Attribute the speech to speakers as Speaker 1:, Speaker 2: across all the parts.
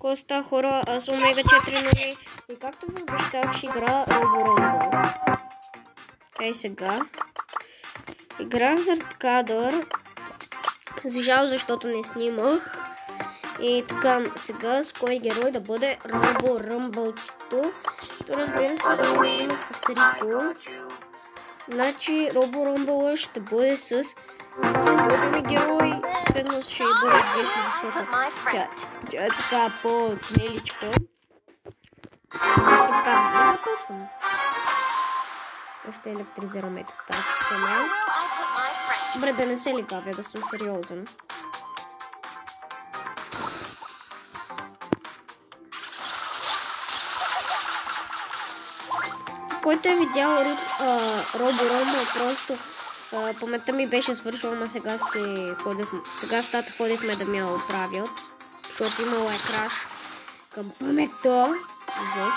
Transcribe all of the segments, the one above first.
Speaker 1: Коста хора, аз Омега 4.0 и както ви обещах ще игра Робо Ромбо. Ей сега. Играх за кадър. За жал, защото не снимах. И така, сега с кой герой да бъде Робо Ръмбълчето. То разбира се, да снимах с Рико. Значи Робо Ръмбъла ще бъде с Бъде ми герой. Следно ще бъде с Джеси, защото тя, така по-смеличка. И така, не започвам. Ще електризираме тази. Добре, да не се лигавя, да съм сериозен. Който е видял Робо Ромбо, просто паметта ми беше свършила, ама сега си стата ходихме да ми я оправят, защото имало е към паметта. Въз.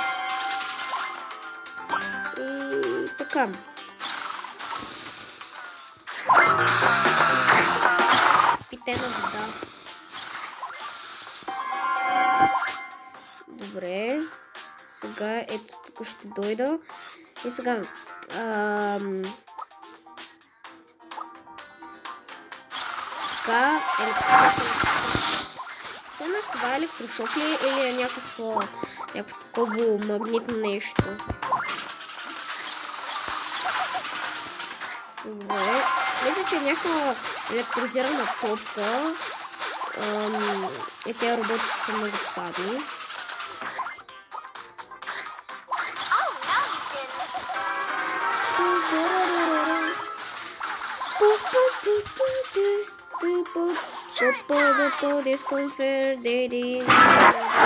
Speaker 1: И така. Питена вода. Добре. Сега ето тук ще дойда. И сега. Ам... Така, електрошок. телефона ставали крючок или някакво, някакво магнитно нещо. Добре. Мисля, че някаква електризирана топка. Ам, и те работите са много садни. Boop, boop, boop, boop, boop, boop. Popo, Popo, disconfort, dating. Let's.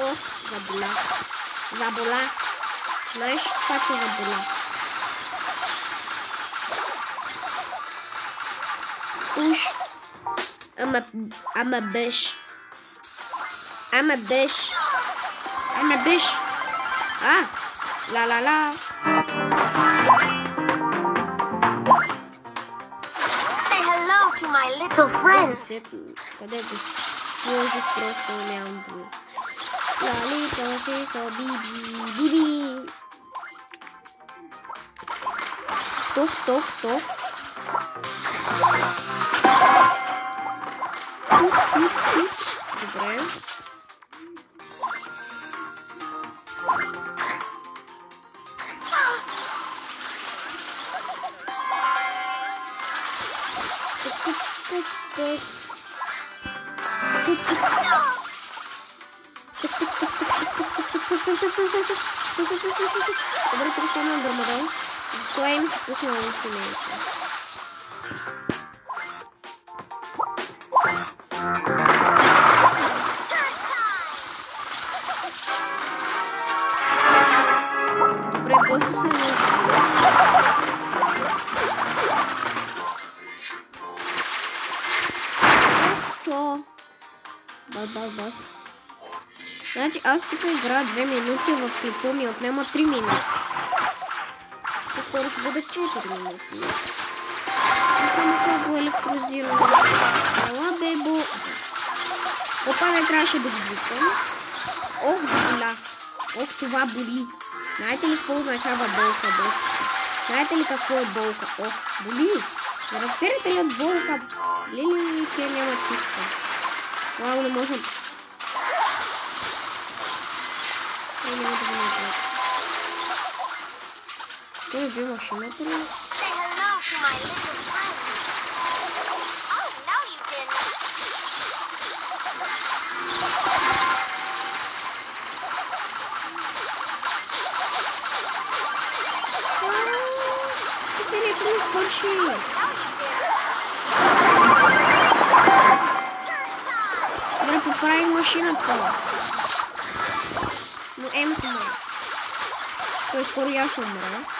Speaker 1: Oh, Zabula. Zabula. Nice shot, Zabula. Push. I'm a, I'm a bitch. I'm a bitch. I'm a bitch. Ah. La la la.
Speaker 2: Say hello to my little friend.
Speaker 1: Cadê o hoje trouxe o Leandro? Lalito, só bibi, bibi. Toc, toc, toc. Tuk, tuk, tuk. Добре. Все, къде го сложих просто нямам думи. Лали, тоси, со, биби, биби. Тук, тук, тук. Тук, тук, тук. Добре. Добре, тук ще имам дърмадал. Това им се пусна на семейство. Добре, Значить, аж така гра 2 минути в кліпу ми отнема 3 минути. Це скоро буде 4 минути. Саме того електрозірували. Мала бейбо. Опа, найкраще буде звідти. Ох, буля. Ох, това були. Знаете ли какво означава болка, болка? Знаете ли какво е болка? Ох, боли. Не разбирате ли от болка? Лили, тя няма чувства. Вау, не можем viu uma Xenópolis?
Speaker 2: Say hello to my little friend. Oh, ah, no you didn't.
Speaker 1: Que seria aquele escontinho? É Papai e mochila pão. No M, senhor. Pois por e a sombra, né?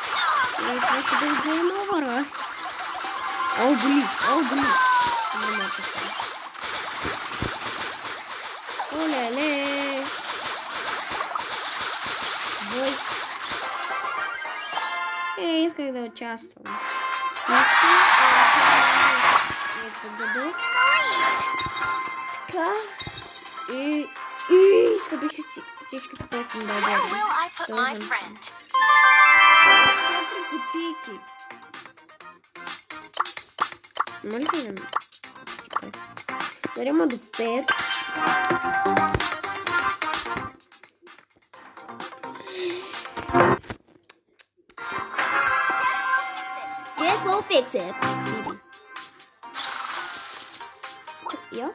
Speaker 1: Умре. И просто да изглежда нова, О, боли, о, боли. Няма така. Оле-ле. Бой. Е, исках да. Нека даде. Така. И... И... Изхъбих си всичките пъти да Boutique. do lembro. Agora é uma do. Yes, we'll fix it. Yeah.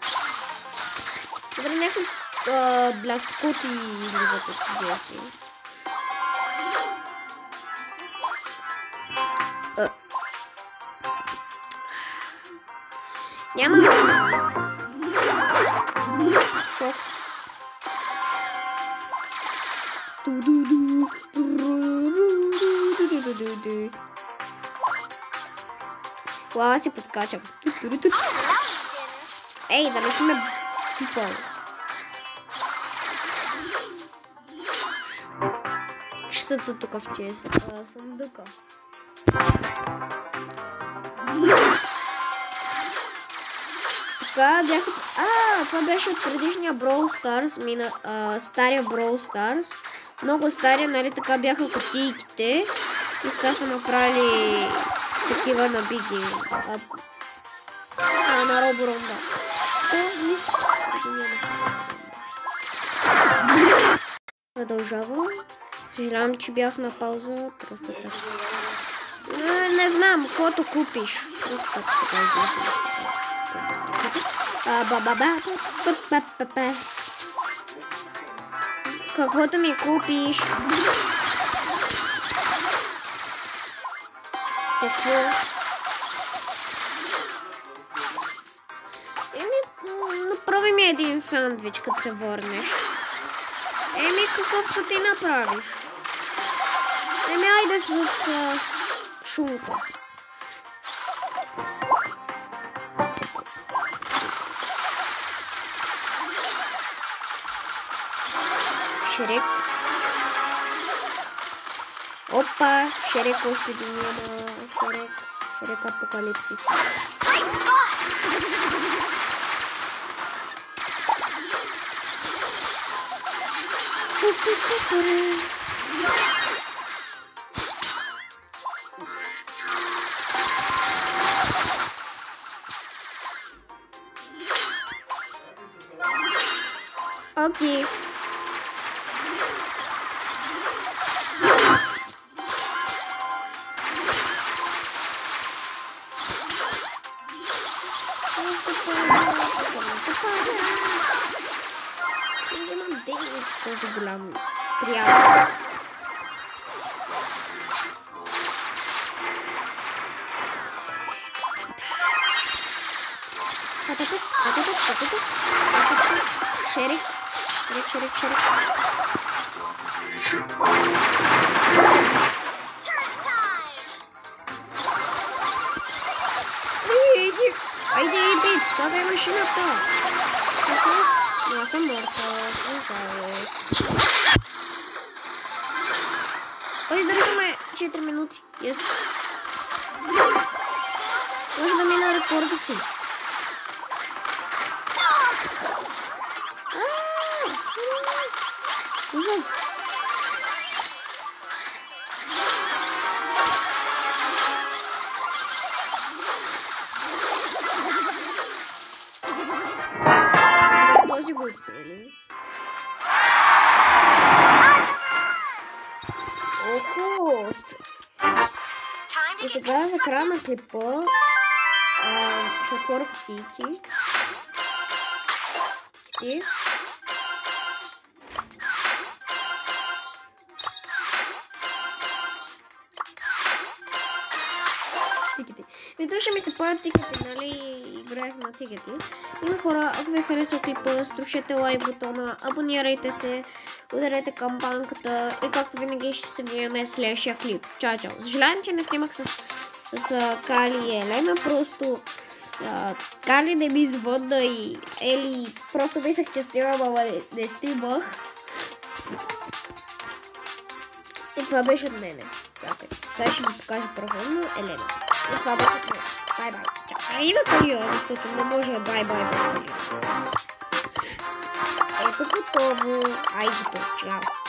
Speaker 1: Agora não é uh, Blascute. Няма. Фокс. Аз си подскачам. Ей, да не си ме пипал. Ще са тук в чест. Сундука. Така бяха... А, това беше от предишния Brawl Stars, мина, а, стария Brawl Stars. Много стария, нали така бяха кутийките. И сега са направили такива на Биги. А, а, на Роборомба. О, мис- Продължавам. Съжалявам, че бях на пауза. Просто така. Не, знам, каквото купиш. Каквото ми купиш. Какво? Еми, направи ми един сандвич, като се върнеш. Еми, какъвто ти направиш. Еми, айде с, с, с шунка. Шрек. Опа, Шрек още един има. Шрек. Шрек апокалипсис. video. Şerik. Şerik şerik şerik. Haydi Oyunlarıma 4 minut yes. Можно
Speaker 2: меня рекордисить.
Speaker 1: сега
Speaker 2: this
Speaker 1: за края на клипа а, ще отворя На тикети. Има хора, ако ви харесал клипа, струшете лайк бутона, абонирайте се, ударете камбанката и както винаги ще се видим в следващия клип. Чао, чао. Съжалявам, че не снимах с, Кали и Елена, просто а, Кали не ми звънна и Ели просто мислех, че снимам, ама не, не снимах. И това беше от мене. Сега ще ви покажа на Елена. И това беше от мен. tchau ainda curioso koyuyoruz tutumda boşver. Bye, bay bay. É pro povo. Aí, tchau.